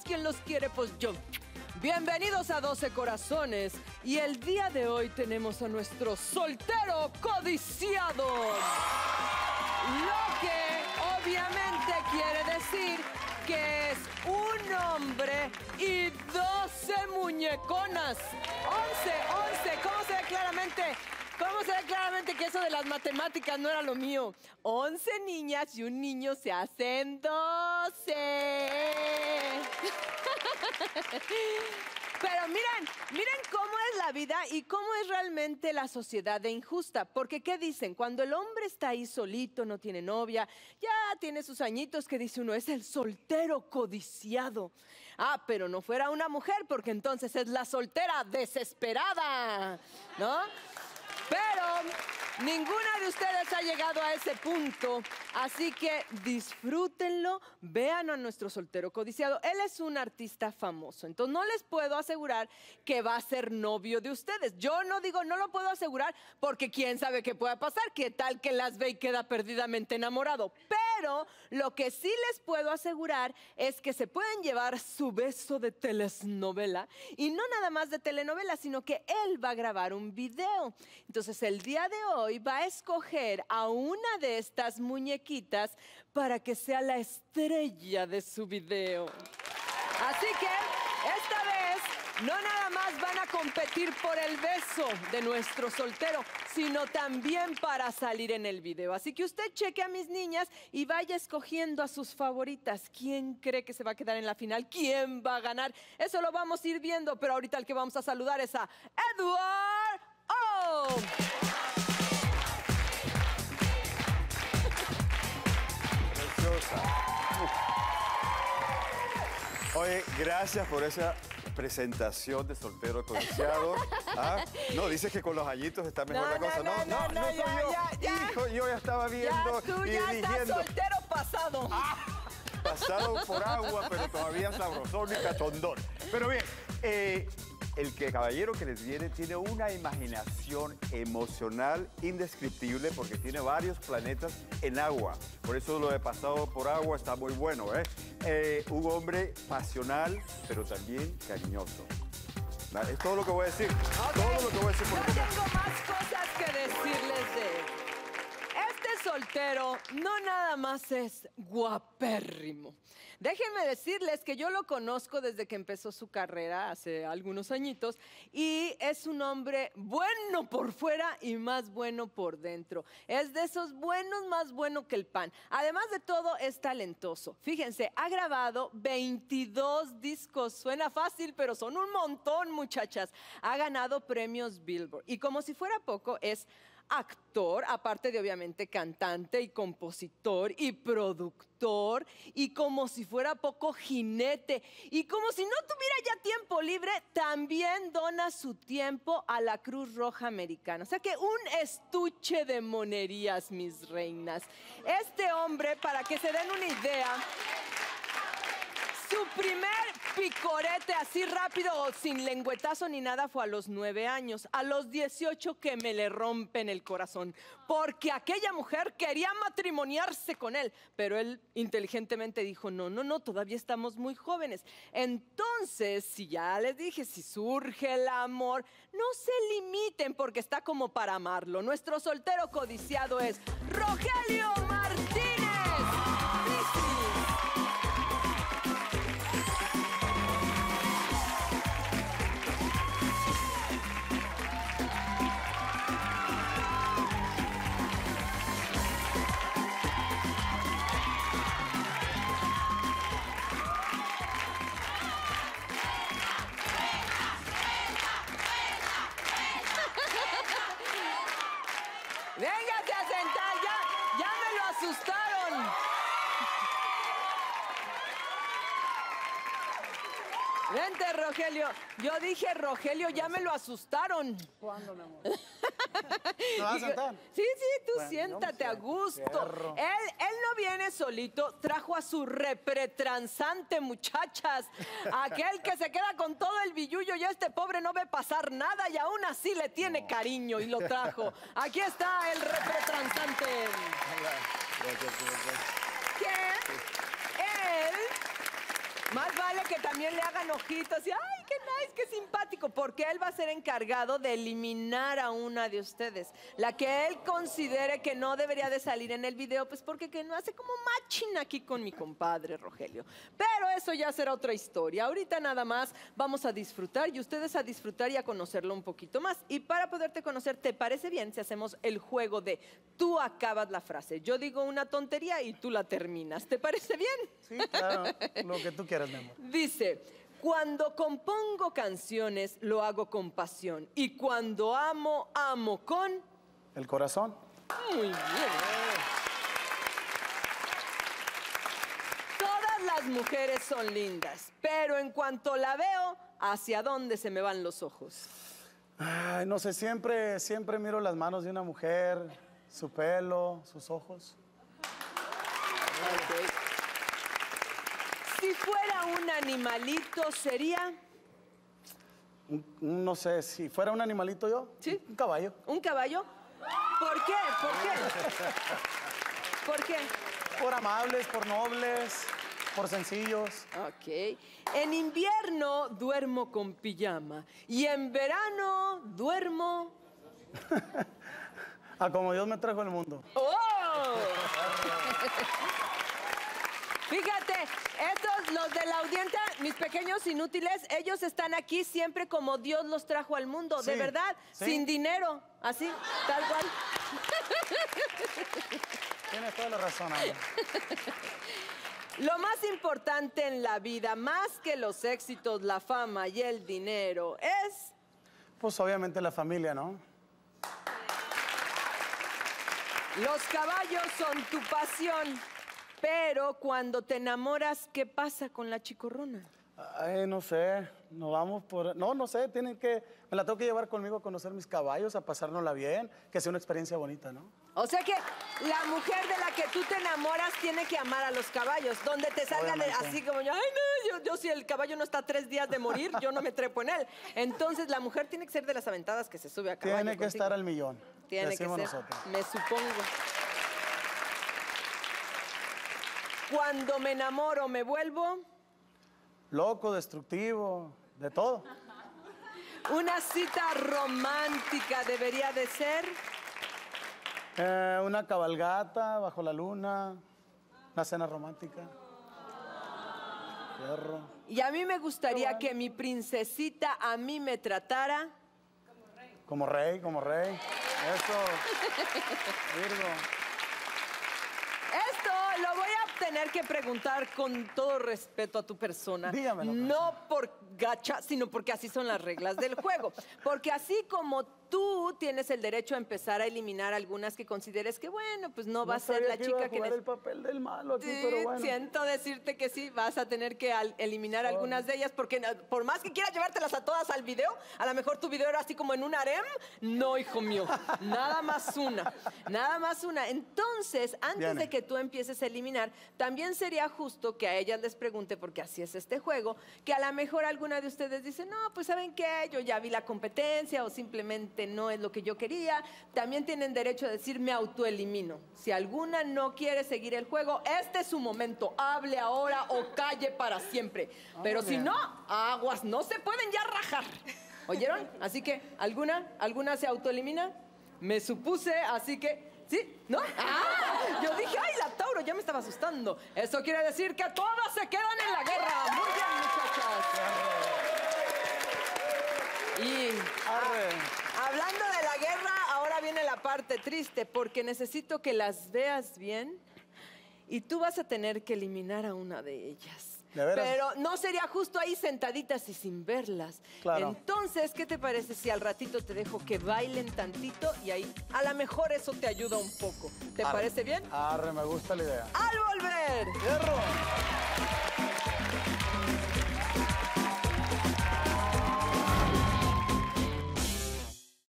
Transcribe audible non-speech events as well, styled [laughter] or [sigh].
quien los quiere, pues yo. Bienvenidos a 12 Corazones y el día de hoy tenemos a nuestro soltero codiciado. Lo que obviamente quiere decir que es un hombre y 12 muñeconas. 11, 11, ¿cómo se ve claramente? ¿Cómo se ve claramente que eso de las matemáticas no era lo mío? 11 niñas y un niño se hacen 12. Pero miren, miren cómo es la vida y cómo es realmente la sociedad de injusta. Porque, ¿qué dicen? Cuando el hombre está ahí solito, no tiene novia, ya tiene sus añitos, que dice uno, es el soltero codiciado. Ah, pero no fuera una mujer, porque entonces es la soltera desesperada, ¿no? Pero ninguna de ustedes ha llegado a ese punto, así que disfrútenlo, vean a nuestro soltero codiciado. Él es un artista famoso, entonces no les puedo asegurar que va a ser novio de ustedes. Yo no digo, no lo puedo asegurar porque quién sabe qué pueda pasar, qué tal que las ve y queda perdidamente enamorado. Pero lo que sí les puedo asegurar es que se pueden llevar su beso de telesnovela y no nada más de telenovela, sino que él va a grabar un video. Entonces el día de hoy va a escoger a una de estas muñequitas para que sea la estrella de su video. Así que esta vez no nada más van a competir por el beso de nuestro soltero, sino también para salir en el video. Así que usted cheque a mis niñas y vaya escogiendo a sus favoritas. ¿Quién cree que se va a quedar en la final? ¿Quién va a ganar? Eso lo vamos a ir viendo, pero ahorita el que vamos a saludar es a Edward O. Oye, gracias por esa presentación de soltero codiciado. ¿Ah? No, dices que con los añitos está mejor No, la cosa. no, no, no, soy ya, yo. ya, ya. Hijo, yo ya estaba viendo Ya tú y ya estás eligiendo. soltero pasado. Pasado por agua, pero todavía sabrosón y cachondón. Pero bien, eh, el que caballero que les viene tiene una imaginación emocional indescriptible porque tiene varios planetas en agua. Por eso lo de pasado por agua está muy bueno, ¿eh? Eh, un hombre pasional, pero también cariñoso. Es todo lo que voy a decir. Todo lo que voy a decir Yo por tengo más cosas que decirles de él. Este soltero no nada más es guapérrimo. Déjenme decirles que yo lo conozco desde que empezó su carrera hace algunos añitos y es un hombre bueno por fuera y más bueno por dentro. Es de esos buenos más bueno que el pan. Además de todo es talentoso. Fíjense, ha grabado 22 discos. Suena fácil, pero son un montón, muchachas. Ha ganado premios Billboard y como si fuera poco es actor, aparte de obviamente cantante y compositor y productor, y como si fuera poco jinete, y como si no tuviera ya tiempo libre, también dona su tiempo a la Cruz Roja Americana. O sea que un estuche de monerías, mis reinas. Este hombre, para que se den una idea, su primer picorete así rápido, sin lengüetazo ni nada, fue a los nueve años. A los 18 que me le rompen el corazón. Porque aquella mujer quería matrimoniarse con él. Pero él inteligentemente dijo, no, no, no, todavía estamos muy jóvenes. Entonces, si ya les dije, si surge el amor, no se limiten porque está como para amarlo. Nuestro soltero codiciado es Rogelio Rogelio. Yo dije, Rogelio, ya me lo asustaron. ¿Cuándo, mi amor? ¿Me vas a sentar? Sí, sí, tú Bueno, siéntate a gusto. Él, él no viene solito, trajo a su repretransante, muchachas. Aquel que se queda con todo el billullo y este pobre no ve pasar nada y aún así le tiene cariño y lo trajo. Aquí está el repretransante. Que él Más vale que también le hagan ojitos y ¡ay, qué simpático! Porque él va a ser encargado de eliminar a una de ustedes. La que él considere que no debería de salir en el video, pues porque que no hace como machina aquí con mi compadre Rogelio. Pero eso ya será otra historia. Ahorita nada más vamos a disfrutar y ustedes a disfrutar y a conocerlo un poquito más. Y para poderte conocer, ¿te parece bien si hacemos el juego de tú acabas la frase? Yo digo una tontería y tú la terminas. ¿Te parece bien? Sí, claro, [laughs] lo que tú quieras, mi amor. Dice, cuando compongo canciones lo hago con pasión y cuando amo, amo con... El corazón. Muy bien. Todas las mujeres son lindas, pero en cuanto la veo, ¿hacia dónde se me van los ojos? Ay, no sé, siempre, siempre miro las manos de una mujer, su pelo, sus ojos. Ok. Si fuera un animalito, sería Un- no sé, si fuera un animalito yo, Sí. un caballo. un caballo. ¿Por qué? ¿Por qué? ¿Por qué? Por amables, por nobles, por sencillos. Ok. En invierno duermo con pijama y en verano duermo. [laughs] A como Dios me trajo al mundo. ¡Oh! [laughs] Fíjate, estos, los de la audiencia, mis pequeños inútiles, ellos están aquí siempre como Dios los trajo al mundo, de verdad, sí. sin dinero, así, tal cual. Tienes toda la razón, amor. [laughs] Lo más importante en la vida, más que los éxitos, la fama y el dinero, es Pues obviamente la familia, ¿no? los caballos son tu pasión. Pero cuando te enamoras, ¿qué pasa con la chicorrona? Ay, no sé, nos vamos por... No, no sé, tienen que... Me la tengo que llevar conmigo a conocer mis caballos, a pasárnosla bien, que sea una experiencia bonita, ¿no? O sea que la mujer de la que tú te enamoras tiene que amar a los caballos. Donde te salga de- Obviamente. así como yo, ay, no, yo, yo si el caballo no está tres días de morir, yo no me trepo en él. Entonces la mujer tiene que ser de las aventadas que se sube a caballo. Tiene que contigo. estar al millón. Tiene que decimos ser, nosotros. me supongo. Cuando me enamoro, me vuelvo Loco, destructivo, de todo. una cita romántica debería de ser. Eh, una cabalgata bajo la luna, una cena romántica. Y a mí me gustaría que mi princesita a mí me tratara. Como rey, como rey. Eso. [laughs] Virgo. Esto lo voy a tener que preguntar con todo respeto a tu persona. Dígamelo, No por gacha, sino porque así son las reglas del juego. Porque así como tú tienes el derecho a empezar a eliminar algunas que consideres que, bueno, pues no va a ser la que iba a chica que... el papel del malo aquí, Sí, pero bueno. Siento decirte que sí, vas a tener que eliminar algunas de ellas porque por más que quieras llevártelas a todas al video, a lo mejor tu video era así como en un harem. No, hijo mío, [laughs] nada más una, nada más una. Entonces, antes de que tú empieces a eliminar, también sería justo que a ellas les pregunte, porque así es este juego, que a lo mejor alguna de ustedes dice, no, pues ¿saben qué? Yo ya vi la competencia o simplemente no es lo que yo quería. También tienen derecho a decir, me autoelimino. Si alguna no quiere seguir el juego, este es su momento. Hable ahora o calle para siempre. Pero si no, aguas, no se pueden ya rajar. ¿Oyeron? Así que, ¿alguna? ¿Alguna se autoelimina? Me supuse, así que... ¿Sí? ¿No? ¡Ah! Yo dije, ¡ay, la Tauro! Ya me estaba asustando. Eso quiere decir que todas se quedan en la guerra. Muy bien, muchachas. Y Arre. Hablando de la guerra, ahora viene la parte triste, porque necesito que las veas bien y tú vas a tener que eliminar a una de ellas. ¿De veras? Pero no sería justo ahí sentaditas y sin verlas. Claro. Entonces, ¿qué te parece si al ratito te dejo que bailen tantito y ahí a lo mejor eso te ayuda un poco? ¿Te Arre. parece bien? Arre, me gusta la idea. ¡Al volver! ¡Fierro!